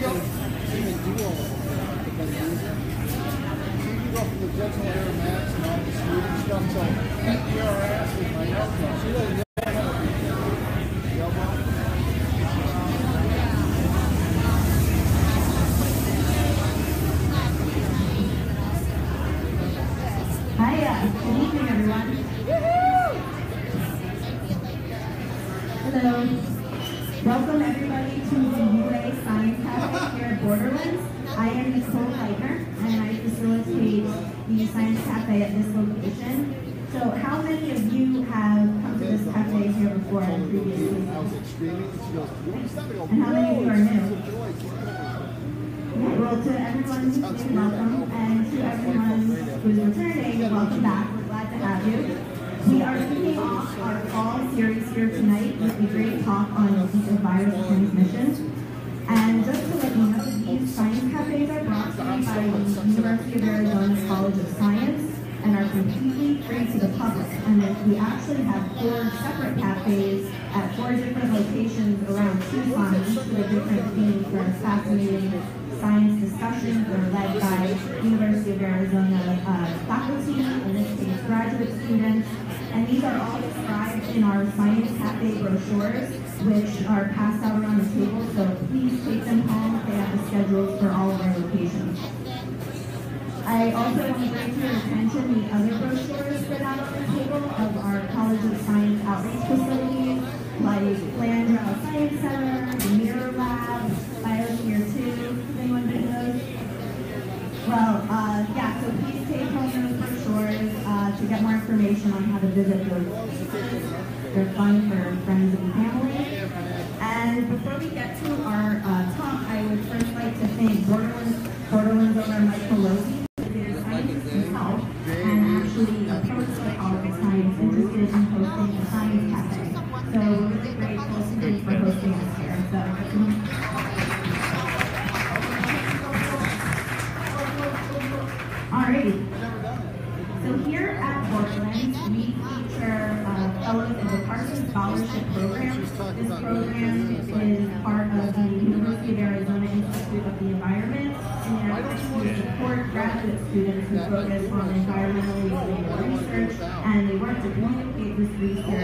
go. You can do all of that. But then you you go from the gentle air mats and all the smoothing stuff. So that ERS is my elbow. She doesn't get it. The elbow. Hiya, good evening everyone. Hello. Welcome everybody to the UA Science Cafe here at Borderlands. I am Nicole Leitner and I facilitate the Science Cafe at this location. So how many of you have come to this cafe here before and previously? I was extremely. She goes, you want to stop? I go, And how many of you are "No, new?" it's a joy. Keep it going." Well, to everyone, welcome, and to everyone who's returning, welcome back. We're glad to have you. We are kicking off our fall series here tonight with a great talk on Zika virus transmission. And just to let you know, these science cafes are brought to you by the University of Arizona College of Science and are completely free to the public. And we actually have four separate cafes at four different locations around Tucson, each with a different theme for fascinating science discussions that are led by University of Arizona uh, faculty, in this case graduate students. And these are all described in our Science Cafe brochures, which are passed out around the table. So please take them home. They have the schedules for all of our locations. I also want to bring to your attention the other brochures that out on the table of our College of Science outreach facilities, like Landrow Science Center, the Mirror Lab, Biosphere 2. Has anyone been those? Well, uh, yeah, so please take home those brochures uh, to get more information on how to visit those. They're fun for friends and family. And before we get to our uh, talk, I would first like to thank Borderlands, Borderlands owner Mike Pelosi, Science Cafe. So we're really grateful to him for hosting us here. So, Alrighty. So here at Borderlands, we feature uh, fellows in the Carson Scholarship Program. This program is part of the University of Arizona Institute of the Environment and it efforts to support graduate students who focus on environmentally related research and they work to communicate this research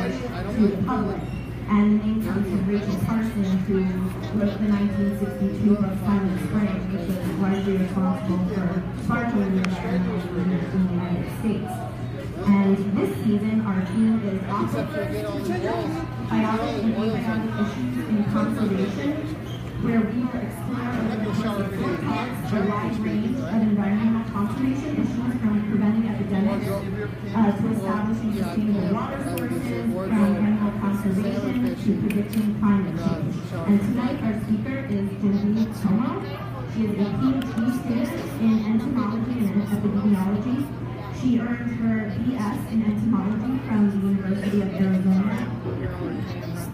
to the public. And the name comes from Rachel Carson, who wrote the 1962 book Silent Spring, which was largely responsible for sparkling movement in the United States. And this season, our theme is aquifers, biology and issues in conservation, where we will explore the of talks a wide range of environmental conservation issues from preventing epidemics uh, to establishing sustainable water sources, from to predicting climate change. And tonight, our speaker is Genevieve Tomo. She is a PhD student in entomology and epidemiology. She earned her BS in entomology from the University of Arizona.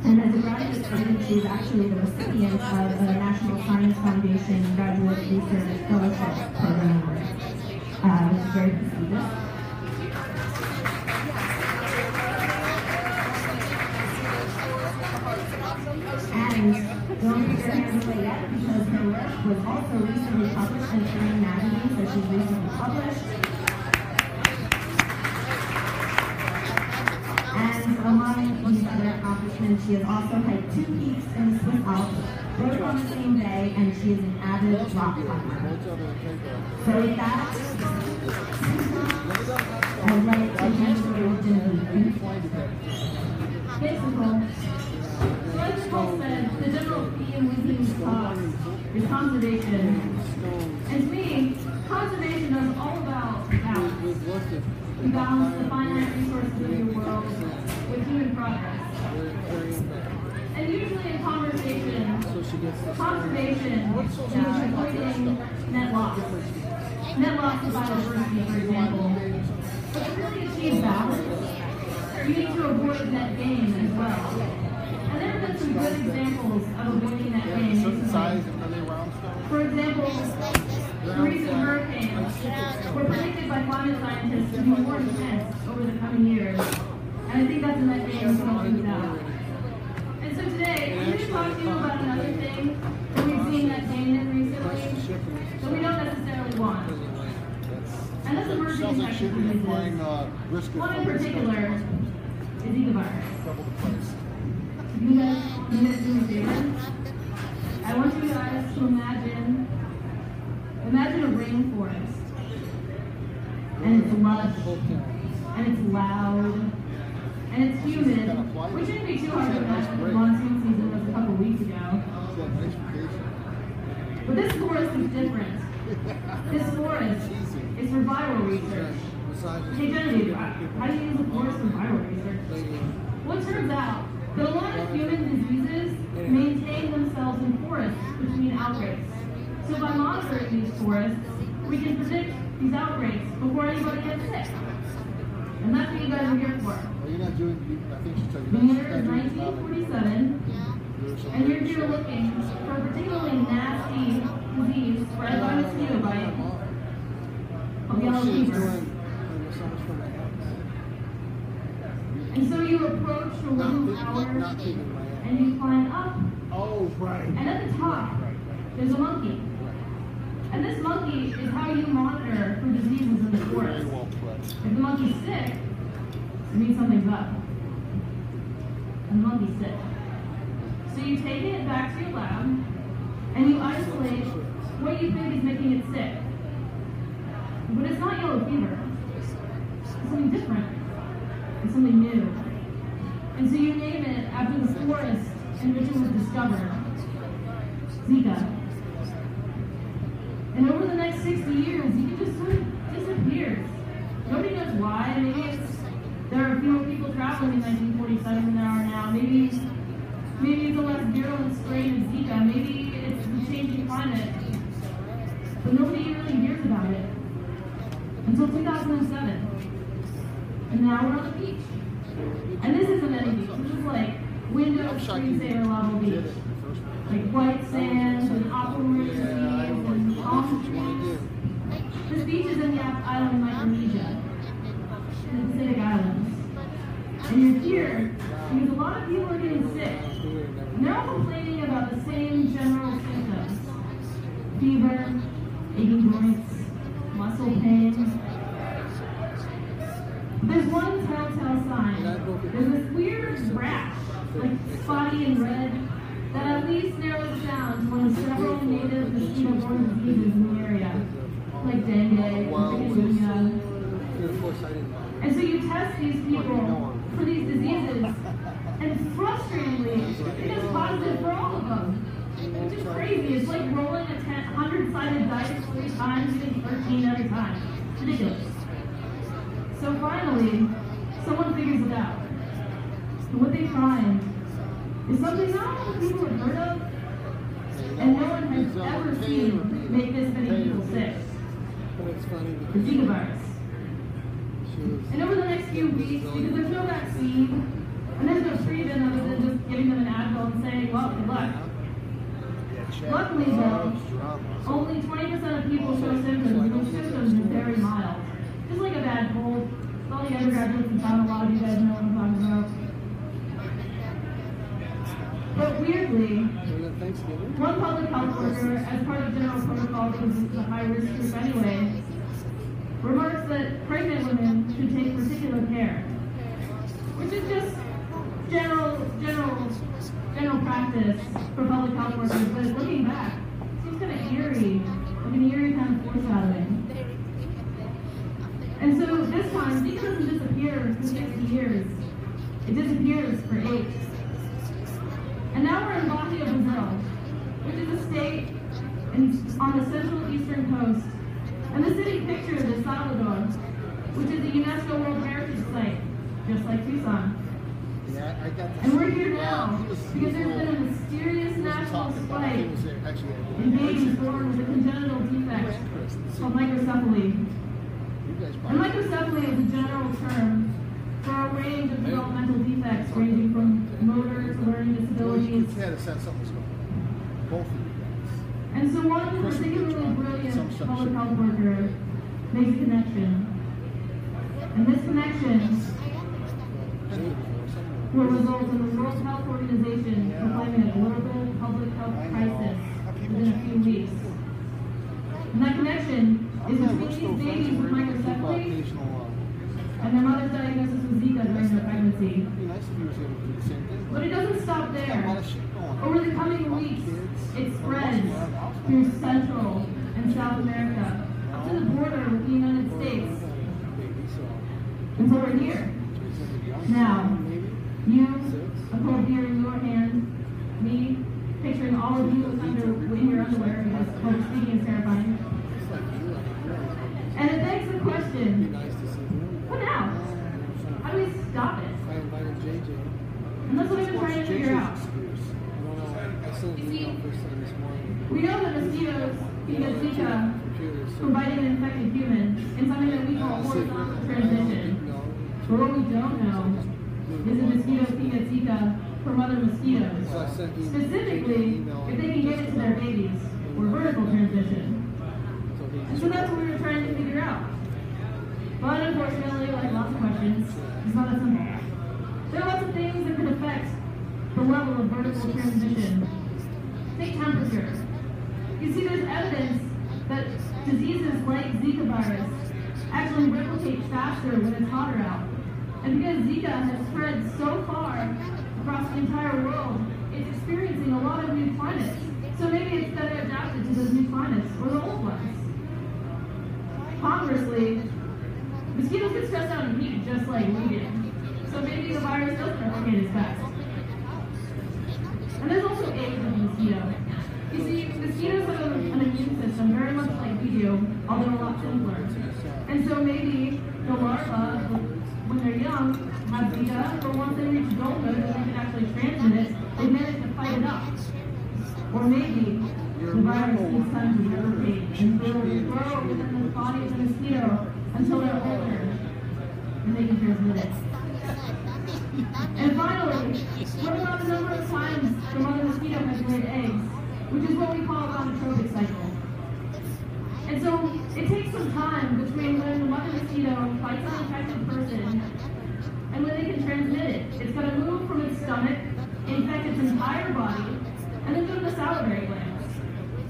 And as a graduate student, she is actually the recipient of the National Science Foundation Graduate Research Fellowship Program uh, very prestigious. Also recently published in Kerrang magazine, so she's recently published. And among these other accomplishments, she has also hiked two peaks in the Swiss Alps, both on the same day, and she is an avid rock climber. So with that, I'd like to to Genevieve. Physical. Is conservation. And to me, conservation is all about balance. You balance the finite resources of your world with human progress. And usually in conversation, conservation means avoiding net loss. Net loss of biodiversity, for example. But to really achieve balance, you need to avoid net gain as well. And there have been some good examples of avoiding net gain from recent hurricanes were predicted by climate scientists to be more intense over the coming years. And I think that's a nice thing to help out. And so today, I'm going to talk to you about another thing that we've seen that came in recently that we don't necessarily want. And that's emerging infectious diseases. One in particular is Zika virus. You guys, you guys do me a favor. I want you guys to imagine imagine a rainforest. And it's lush, and it's loud, and it's humid, which shouldn't be too hard to imagine because monsoon season was a couple weeks ago. It's got a nice vacation. But this forest is different. This forest is for viral research. Hey Genevieve, how do you use a forest for viral research? Well, it turns out that a lot of human diseases maintain themselves in forests between outbreaks. So by monitoring these forests, we can predict these outbreaks before anybody gets sick. And that's what you guys are here for. Well, you're not doing, I think she told you The year is 1947, and you're here looking for a particularly nasty disease spread by mosquito bite of yellow fever. And so you approach the wooden tower and you climb up, Oh, right. and at the top, there's a monkey. And this monkey is how you monitor for diseases in the forest. If the monkey's sick, it means something's up. And the monkey's sick. So you take it back to your lab and you isolate what you think is making it sick. But it's not yellow fever. It's something different. It's something new. And so you name it after the forest in which it was discovered. Zika. And over the next 60 years, Zika just sort of disappears. Nobody knows why. Maybe it's there are fewer people traveling in 1947 than there are now. Maybe maybe it's a less virulent strain of Zika. Maybe it's the changing climate. But nobody really hears about it until 2007. And now we're on the beach. And this isn't any beach. This is like window I'm shocked you screensaver level beach. it in the first place. Like white sand and aquamarine what you want to do. This beach is in the island of Micronesia, in the Pacific Islands. And you're here because a lot of people are getting sick. And they're all complaining about the same general symptoms. Fever, aching joints, muscle pain. There's one telltale sign. There's this weird rash, like spotty and red, that at least narrows it down to one of several native mosquito-borne diseases in the area, like dengue, chikungunya. And so you test these people for these diseases, and frustratingly, it is positive for all of them. Which is crazy. It's like rolling a 100-sided dice three times, getting 13 every time. It's ridiculous. So finally, someone figures it out. And what they find is something not a lot of people have heard of, and no one has ever seen make this many people sick. But it's funny The Zika virus. And over the next few weeks, because there's no vaccine, and there's no treatment other than just giving them an Advil and saying, well, good luck. Luckily, though, only 20% of people show symptoms, and those symptoms are very mild. Just like a bad cold. All the undergraduates in town, a lot of you guys know what I'm talking about. But weirdly, was at Thanksgiving. one public health worker, as part of general protocol because it's a high-risk group anyway, remarks that pregnant women should take particular care, which is just general, general, general practice for public health workers. But looking back, it seems kind of eerie, like an eerie kind of foreshadowing. And so this time, Zika doesn't disappear for 60 years. It disappears for eight. And now we're in Bahia, Brazil, which is a state in, on the central eastern coast. And the city pictured is Salvador, which is a UNESCO World Heritage Site, just like Tucson. Yeah, I got. And we're here now He was- he because there's been a mysterious national talking about- he spike was there, actually, in babies born with a congenital defect called microcephaly. And microcephaly is a general term for a range of developmental defects ranging from motor to learning You had a sense something was going on. Both of you guys. And so one particularly brilliant public health worker makes a connection. And this connection will result in the World Health Organization proclaiming a global public health crisis within a few weeks. And that connection is between these babies with microcephaly and their mother's diagnosis was Zika during their pregnancy. it'd be nice if he was able to do the same thing. But it doesn't stop He's got a lot there. of shit going on. Over the coming weeks, it spreads through Central and South America, up to the border with the United States, Baby, so until we're here. he's gonna be young. Now, you, a cold beer in your hand, me, picturing all of you under, in your underwear because public speaking is terrifying. It's like you, like you. And it begs the It'd be question, nice to see him. what now? How do we stop it? I invited JJ. And that's what I've been trying to figure out. I don't know. I sent an email first thing this morning. We know that mosquitoes can get Zika um, Computer, so. from biting an infected human in something that we call horizontal transmission. But what we don't know is if mosquitoes can get Zika from other mosquitoes. So I sent him Specifically, if they can get it to their babies, or vertical transmission. So And so that's what we were trying to figure out. But unfortunately, like lots of questions, it's not that simple. There are lots of things that could affect the level of vertical transmission. Take temperature. You see, there's evidence that diseases like Zika virus actually replicate faster when it's hotter out. And because Zika has spread so far across the entire world, it's experiencing a lot of new climates. So maybe it's better adapted to those new climates or the old ones. Conversely, mosquitoes get stressed out in heat just like we do. So maybe the virus doesn't replicate as fast. And there's also age of the mosquito. You see, mosquitoes have an immune system very much like we do, although a lot simpler. And so maybe the larva, when they're young, have Zika, uh, but once they reach adulthood and they can actually transmit it, they manage to fight it off. Or maybe the virus needs time to replicate and grow within the body of the mosquito until they're older and they can transmit it. And finally, what about the number of times the mother mosquito has laid eggs, which is what we call a gonotropic cycle. And so it takes some time between when the mother mosquito bites an infected person and when they can transmit it. It's going to move from its stomach, infect its entire body, and then go to the salivary glands,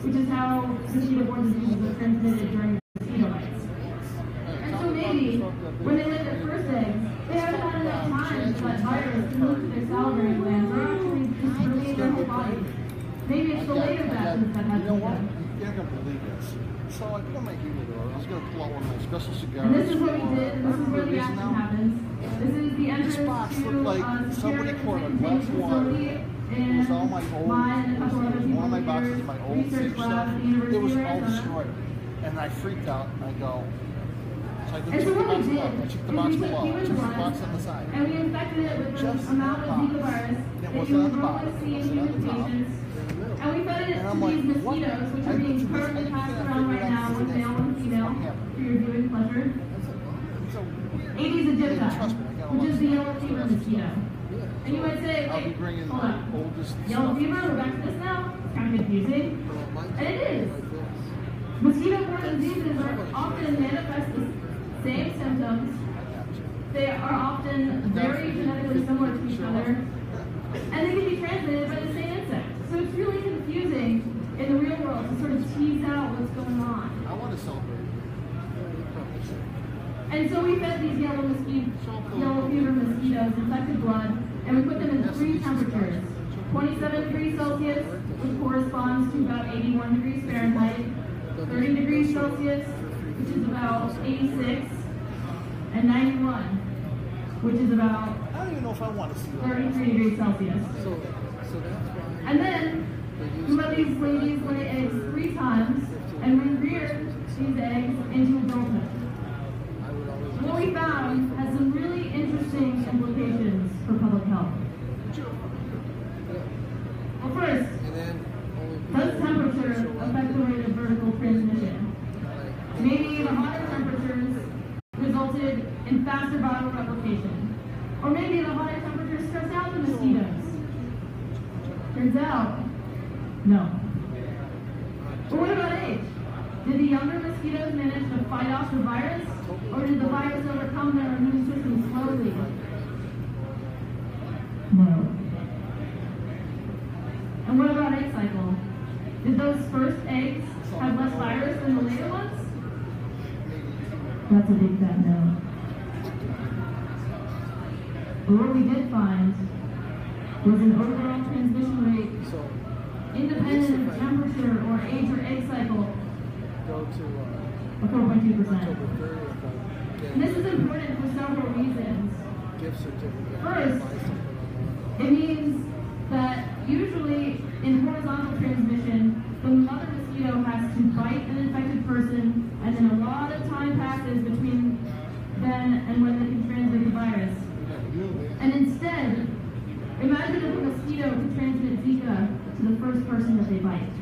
which is how mosquito-borne diseases are transmitted during mosquito bites. And so maybe when they lay their first eggs, they haven't had enough time for that virus to move to their salivary glands or actually just permeate their whole body. Maybe it's the have You know what? You're not gonna believe this. So I put on my humidor. I was gonna pull out one of my special cigars. And this is what we did, and this is where the action now? happens. This is the entrance This box to looked like uh, somebody poured a glass of water. It was all my old, people one of my boxes, my old lab stuff. It was all destroyed. And I freaked out and I go, so I took the box apart. I took the box apart. I took the box on the side. and we infected it with Just the amount of that Zika box. virus That that you wasn't on the bottom. It wasn't on the top. And we fed it And to I'm these mosquitoes, which are being currently passed around right now with male and female for your viewing pleasure. It's a weird. Aedes aegypti, Trust me, I got a which is the yellow fever mosquito. And you might say, wait, bringing hold oldest Yellow fever, we're back to this now? It's kind of confusing. And it is. Mosquito-borne diseases are often manifest the same symptoms. They are often very genetically similar to each other. And they can be transmitted by the same. So it's really confusing in the real world to sort of tease out what's going on. I want to celebrate. And so we fed these yellow mosquito, yellow fever mosquitoes infected blood, and we put them in three temperatures. 27 degrees Celsius, which corresponds to about 81 degrees Fahrenheit, 30 degrees Celsius, which is about 86, and 91, which is about I don't even know if I want to see that. 33 degrees Celsius. So, so that's why And then we let these ladies lay eggs three times, and we reared these eggs into adulthood. I would always. What we found has some really interesting implications for public health. Well, first, And then only people does who temperature show up, affect the rate of vertical transmission? like, Maybe the hotter temperatures resulted in faster viral replication. Or maybe the higher temperatures stressed out the mosquitoes. Turns out, no. But what about age? Did the younger mosquitoes manage to fight off the virus? Or did the virus overcome their immune system slowly? No. And what about egg cycle? Did those first eggs have less virus than the later ones? That's a big fat no. But what we did find was an overall transmission rate independent of temperature or age or egg cycle go to uh, of 4.2%. October 30th. I'll And this is important for several reasons. First. It means that usually in horizontal transmission, the mother mosquito has to bite an infected person, and then a lot of time passes between then and when they can transmit the virus. And instead, imagine if a mosquito could transmit Zika to the first person that they bite.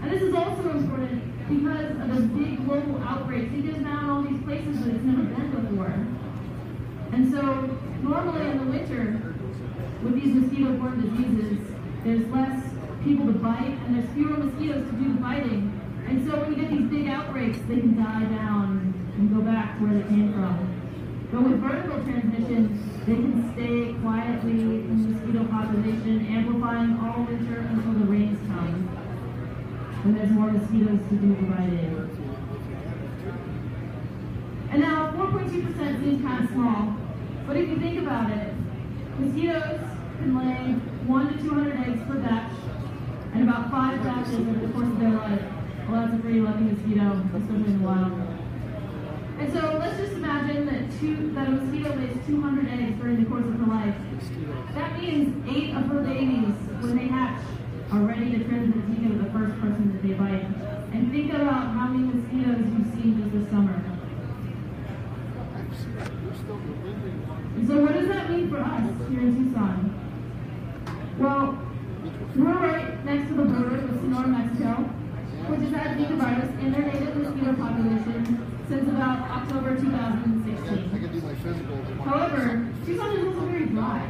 And this is also important because of the big global outbreak. Zika is now in all these places that it's never been before. And so, normally in the winter, with these mosquito-borne diseases, there's less people to bite, and there's fewer mosquitoes to do the biting. And so when you get these big outbreaks, they can die down and go back to where they came from. But with vertical transmission, they can stay quietly in the mosquito population, amplifying all winter until the rains come, when there's more mosquitoes to do the biting. And now 4.2% seems kind of small, but if you think about it, mosquitoes can lay 1 to 200 eggs per batch, and about 5 batches over the course of their life. Well, that's a pretty lucky mosquito, especially in the wild. And so let's just imagine that, two, that a mosquito lays 200 eggs during the course of her life. That means 8 of her babies, when they hatch, are ready to transmit Zika to the first person that they bite. And think about how many mosquitoes you've seen just this summer. So what does that mean for us here in Tucson? Well, we're right next to the border with Sonora, Mexico, which has had Zika virus in their native mosquito population since about October 2016. can do my physical. However, Tucson is also very dry.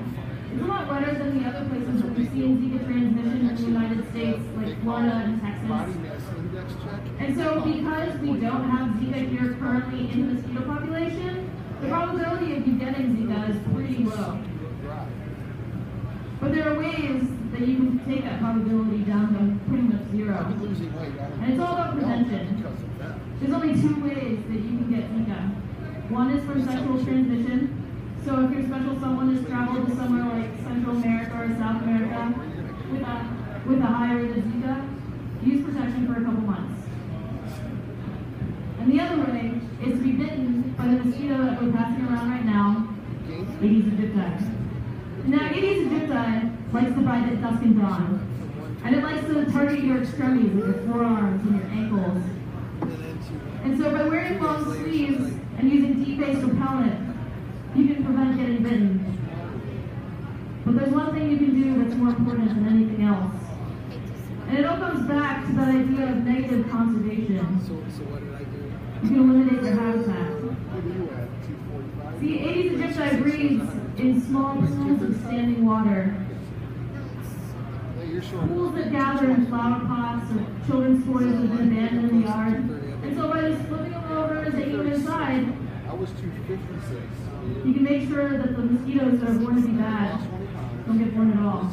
It's a lot wetter than the other places that we've seen Zika transmission in the United States, like Florida and Texas. And so because we don't have Zika here currently in the mosquito population, the probability of you getting Zika is pretty low. But there are ways that you can take that probability down to pretty much zero. I've been losing weight. I don't And it's all about prevention. Because of that. There's only two ways that you can get Zika. One is for sexual transmission. So if your special someone has traveled to somewhere like Central America or South America with a with a high rate of Zika, use protection for a couple months. And the other way is to be by the mosquito that we're passing around right now, Aedes aegypti. Now, Aedes aegypti likes to bite at dusk and dawn. And it likes to target your extremities, like your forearms and your ankles. And so by wearing long sleeves and using deep-based repellent, you can prevent getting bitten. But there's one thing you can do that's more important than anything else. And it all comes back to that idea of negative conservation. So, so what did I do? You can eliminate your habitat. What are you at? 245? See, Aedes aegypti breeds in small pools of standing water. Pools that gather in flower pots or children's toys that have been abandoned in the yard. And so by just flipping them over and taking them inside, I was 256. you can make sure that the mosquitoes that are born to be bad Lost 20 pounds. don't get born at all.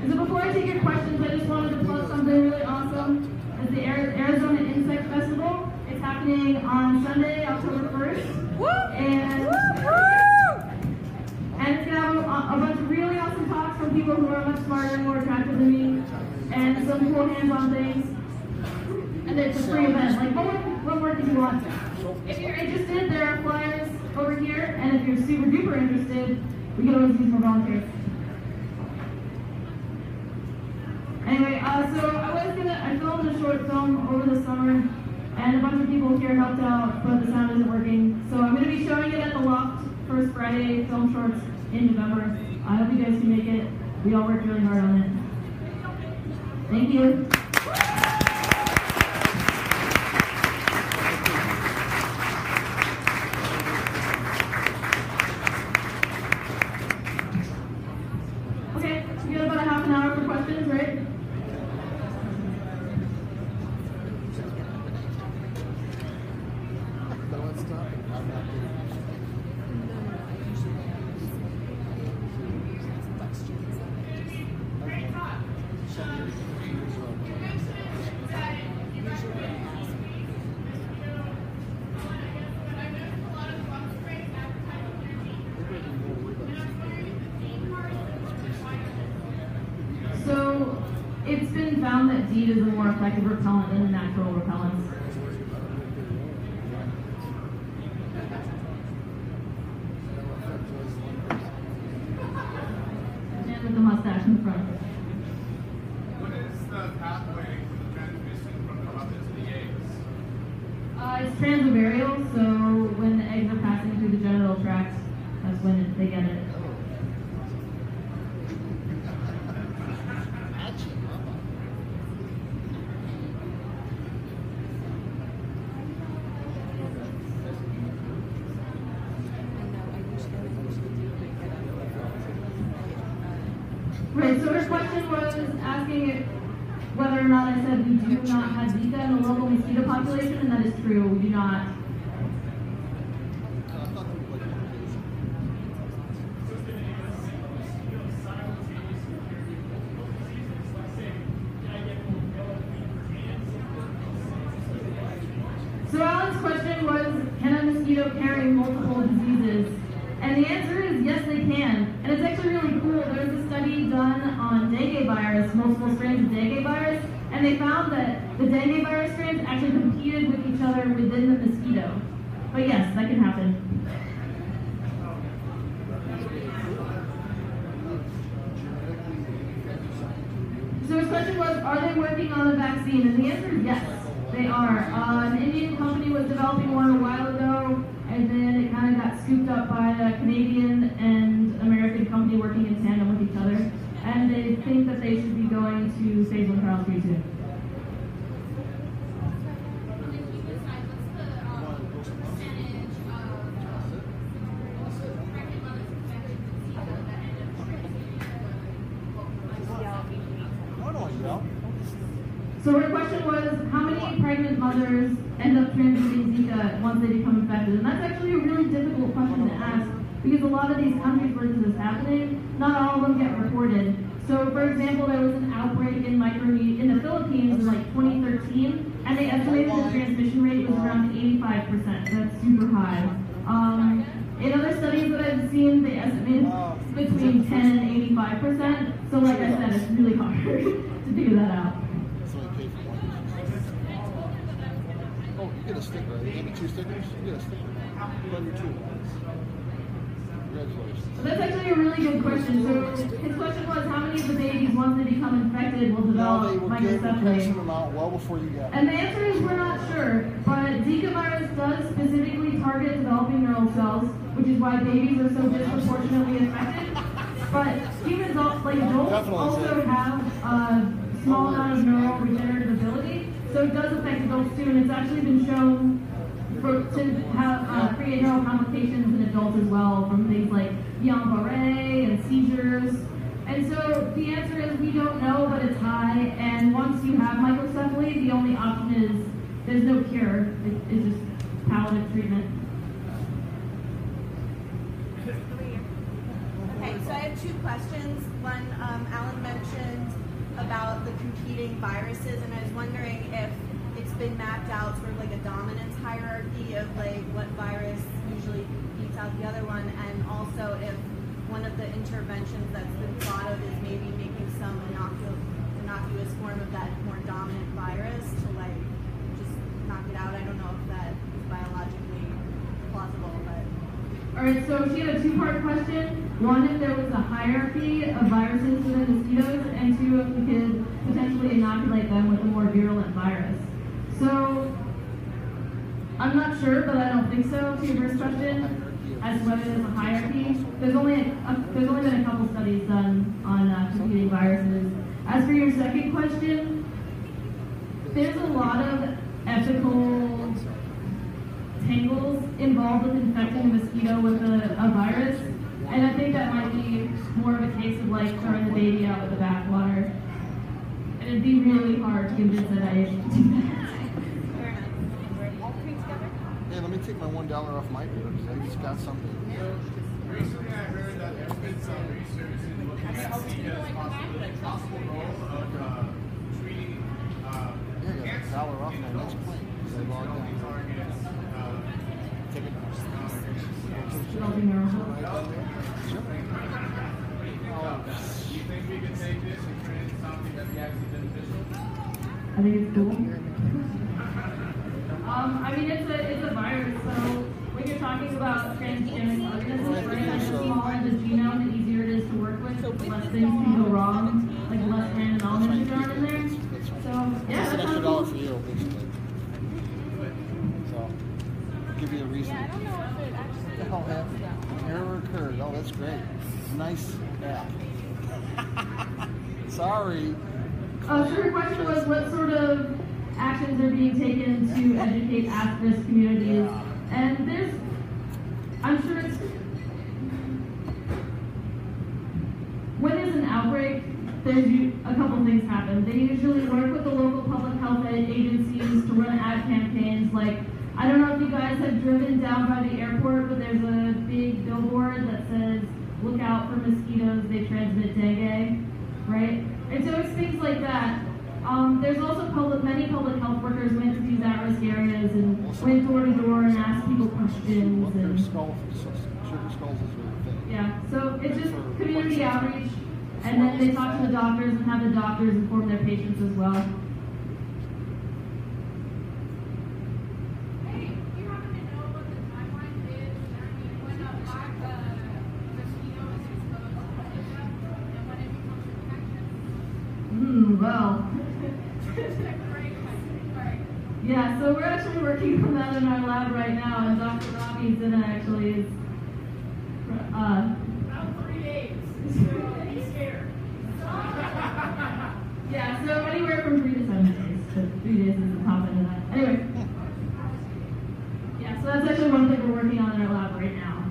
And so before I take your questions, I just wanted to plug something really awesome. It's the Ari- Arizona Insect Festival. It's happening on Sunday, October 1st. And, and it's gonna have a, a bunch of really awesome talks from people who are much smarter and more attractive than me. And some cool hands-on things. And it's a free event. Like, what, work- what work do you want? If you're interested, there are flyers over here. And if you're super duper interested, we can always use more volunteers. Anyway, uh, so I was gonna, I filmed a short film over the summer, and a bunch of people here helped out, but the sound isn't working. So I'm gonna be showing it at the Loft First Friday Film Shorts in November. I hope you guys can make it. We all worked really hard on it. Thank you. Okay, we got about a half an hour for questions, right? No, it's not. I'm not kidding. it's been found that DEET is a more effective repellent than the natural repellents. Man with the front. What is the pathway for the transmission from the mother to the eggs? Uh, it's transovarial, so when the eggs are passing through the genital tract, that's when they get it. Right, so her question was asking if- whether or not I said we do not have Zika in the local mosquito population, and that is true, we do not. So Alan's question was, can a mosquito carry multiple diseases? And the answer is yes, they can. And it's actually really cool. There was a study done on dengue virus, multiple strains of dengue virus, and they found that the dengue virus strains actually competed with each other within the mosquito. But yes, that can happen. So his question was, are they working on a vaccine? And the answer is yes, they are. Uh, an Indian company was developing one a while ago, and then it kind of got scooped up by a Canadian and American company working in tandem with each other. And they think that they should be going to. No, no, you don't. So her question was, how many pregnant mothers end up transmitting Zika once they become infected? And that's actually a really difficult question to ask because a lot of these countries where this is happening, not all of them get reported. So, for example, there was an outbreak in Micronesia in the Philippines in like 2013, and they estimated the transmission rate was around 85%. That's super high. Um, in other studies that I've seen, they estimated between 10 and 85%. So, like I said, it's really hard to figure that out. Oh, you get a sticker. You get me two stickers? You get a sticker. Your two. Congratulations. That's actually a really good question. So his question was, how many of the babies, once they become infected, will develop will get the patient microcephaly? well before you get. And the answer is we're not sure, but Zika virus does specifically target developing neural cells, which is why babies are so disproportionately affected. But humans, like adults, also have a small amount of neural regenerative ability, so it does affect adults too. And it's actually been shown for, to have uh, create neural complications in adults as well, from things like Guillain-Barré and seizures. And so the answer is we don't know, but it's high. And once you have microcephaly, the only option is there's no cure. It, it's just palliative treatment. Okay, so I have two questions. One, um, Alan mentioned about the competing viruses, and I was wondering if been mapped out sort of like a dominance hierarchy of like what virus usually beats out the other one, and also if one of the interventions that's been thought of is maybe making some innocuous, innocuous form of that more dominant virus to like just knock it out. I don't know if that is biologically plausible, but. All right, so she had a two-part question. One, if there was a hierarchy of viruses within mosquitoes, and two, if we could potentially inoculate them with a more virulent virus. So, I'm not sure, but I don't think so. To your first question, as to whether there's a hierarchy, there's only a, there's only been a couple studies done on uh, competing viruses. As for your second question, there's a lot of ethical tangles involved with infecting a mosquito with a, a virus. And I think that might be more of a case of like throwing the baby out with the bathwater. And it'd be really hard to convince that I should do that. Fair enough. All three together? Hey, let me take my one dollar off my beer because I just got something. Recently, I heard that there's been some research in looking at Zika's possible, possible role of uh, treating uh, Yeah, I got a cancer. dollar off my next plane because I logged Developing in. targets. Uh, Ticket. Developing neural cells. Sure. do you think we could take this and turn it into something that we actually been I think it's cool. Um, I mean, it's a it's a virus, so when you're talking about transgenic organisms, right? Like the smaller the genome, the easier it is to work with. The less things can go wrong, like less random elements are in there. So yeah, It's an that's extra kind dollar of for cool. you, basically. So, give you a reason. Yeah, I don't know if it actually. Oh, yeah. Error occurred. Oh, that's great. Nice app. Sorry. Uh, so your question was what sort of actions are being taken to educate at-risk communities? And there's, I'm sure it's, when there's an outbreak, there's a couple things happen. They usually work with the local public health agencies to run ad campaigns. Like, I don't know if you guys have driven down by the airport, but there's a big billboard that says, "Look out for mosquitoes; they transmit dengue." Right? And so it's things like that. Um, there's also public, many public health workers went to these at-risk areas and went door to door and asked people questions. And skull, sugar skulls is really thick. yeah, so it's just community outreach, and then they talk to the doctors and have the doctors inform their patients as well. Hey, do you happen to know what the timeline is? When a black mosquito is exposed to malaria and when it becomes infectious? Hmm, well, yeah, so we're actually working on that in our lab right now, and Dr. Robbie Zina actually is, uh, About three days. So be scared. yeah, so anywhere from three to seven days, but three days is the top end of that. Anyway. Yeah, so that's actually one thing we're working on in our lab right now.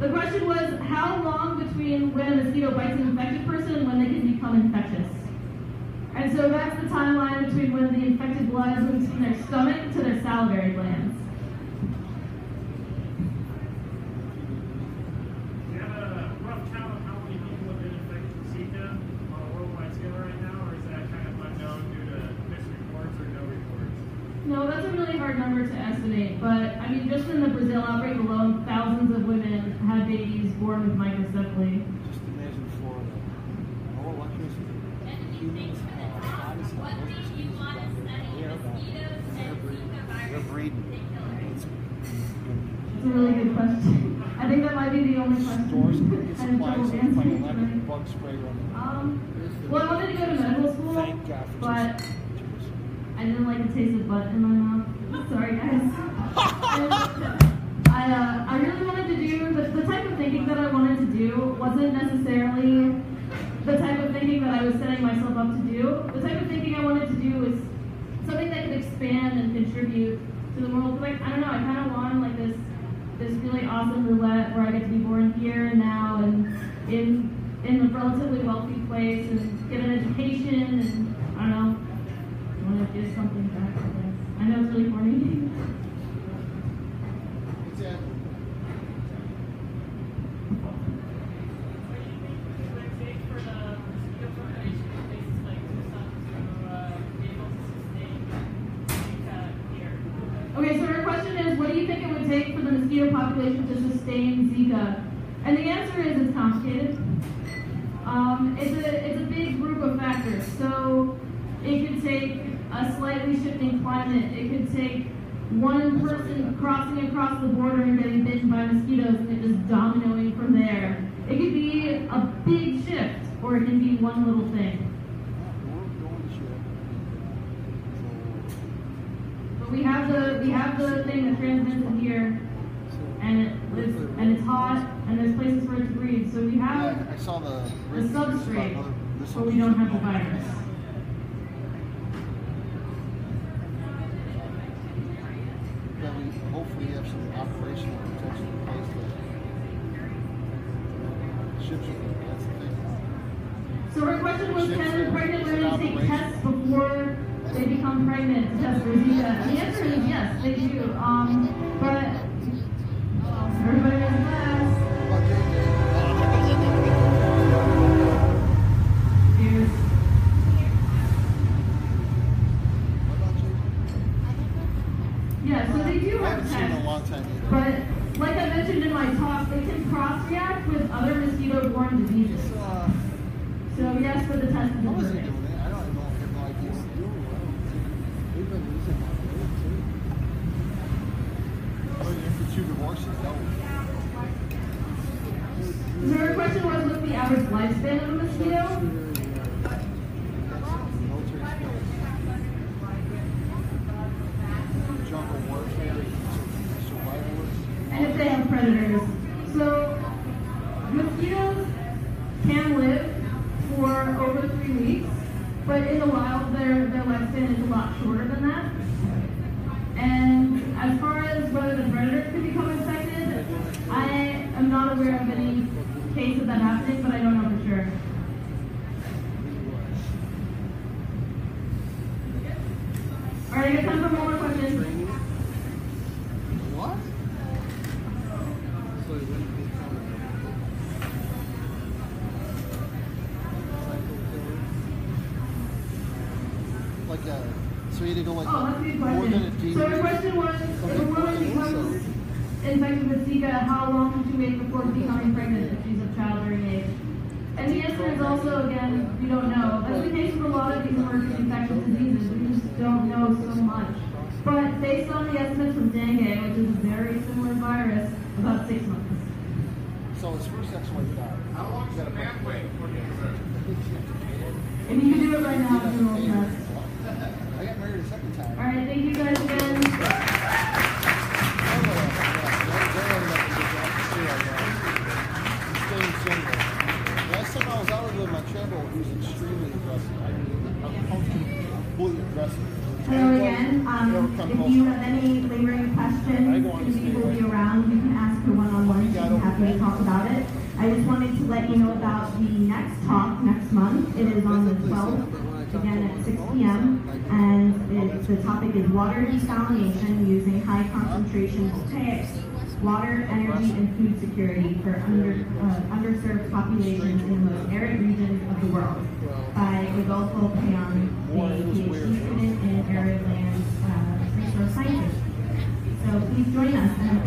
The question was how long between when a mosquito bites an infected person and when they can become infectious. And so that's the timeline between when the infected blood moves from their stomach to their salivary glands. Do you have a rough count of how many people have been infected with Zika on a worldwide scale right now, or is that kind of unknown due to missed reports or no reports? No, that's a really hard number to estimate, but I mean, just in the Brazil outbreak alone, thousands of women had babies born with microcephaly. Just imagine Florida. No electricity. Humans have hottest and most mosquitoes down there. They're breeding. They're breeding. It's That's a really good question. I think that might be the only question. stores can get I have trouble supplies of answering like tonight. bug spray running. Um, well, I wanted to go to medical school, Thank God for but I didn't like the taste of butt in my mouth. Sorry, guys. I, uh, I really wanted to do the type of thinking that I wanted to do wasn't necessarily the type of thinking that I was setting myself up to do. The type of thinking I wanted to do was something that could expand and contribute to the world. Like I don't know, I kind of want like this this really awesome roulette where I get to be born here and now and in in a relatively wealthy place and get an education and I don't know. I want to give something back. I know it's really corny. Exactly. What do you think it would take for the mosquito population in places like Tucson to uh, be able to sustain Zika here? Okay, so our question is, what do you think it would take for the mosquito population to sustain Zika? And the answer is it's complicated. Um, it's a it's a big group of factors. So it could take a slightly shifting climate. It could take one person crossing across the border and getting bitten by mosquitoes and it just dominoing from there. It could be a big shift, or it can be one little thing. We're going to shit. But we have the we have the thing that transmits in here, and it lives and it's hot, and there's places for it to breathe. So we have yeah, I saw the. the substrate, but we don't have the virus. That we hopefully have some operational protection in place that ships that's the thing. So our question was, can pregnant women take tests before they become pregnant test for Zika? The answer is yes, they do. Um, but everybody has class. How about JJ? There goes that Here's What about JJ? yeah. So they do have haven't seen in a tests. long time either. But like I mentioned in my talk, they can cross-react with other mosquito-borne diseases. So yes, for the test is how is he important. doing it? I don't know if He's doing well. We've been losing a lot of weight too. Oh, you have to chew the horses? No. So her question was, what's the average lifespan of a mosquito? Military skills. Jungle warfare, survivalist. And if they have predators. So mosquitoes can live for over three weeks, but in the wild their, their lifespan is a lot shorter than that. And as far as whether the predators could become infected, I am not aware of any case of that happening, but I don't know for sure. Alright, I got time for more question. What? So he wouldn't be coming. Psycho killer. Like a, so you had to go like Oh, that's a good more than a question. deep. So the question was, if a woman becomes infected with Zika, how long should she wait before becoming pregnant if she's of childbearing age? And the answer is also, again, we don't know. That's the case with a lot of these emerging infectious diseases. We just don't know so much. But based on the estimates from dengue, which is a very similar virus, about six months. So his first ex-wife died. How long is the pathway before you If you can do it right now, it's an old test. I got married a second time. All right, thank you guys again. Last time I was out with my travel, he was extremely aggressive. I mean, uncomfortably aggressive. Hello again. Never Um, come if close. you have any lingering questions, Susie will be around. You can ask her one-on-one. She's happy to talk about it. I just wanted to let you know about the next talk next month. It is on the 12th, again at 6 p.m. And it, the topic is water desalination using high concentration voltaics, water, energy, and food security for under, uh, underserved populations in the most arid regions of the world by Rodolfo Peon, a PhD student in arid lands uh, resource scientist. So please join us. And